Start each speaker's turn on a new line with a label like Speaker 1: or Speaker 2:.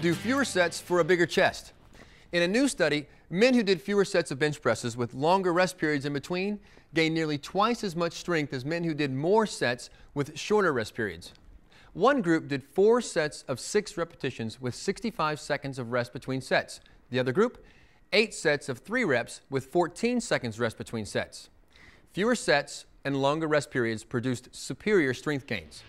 Speaker 1: Do fewer sets for a bigger chest. In a new study, men who did fewer sets of bench presses with longer rest periods in between gained nearly twice as much strength as men who did more sets with shorter rest periods. One group did four sets of six repetitions with 65 seconds of rest between sets. The other group, eight sets of three reps with 14 seconds rest between sets. Fewer sets and longer rest periods produced superior strength gains.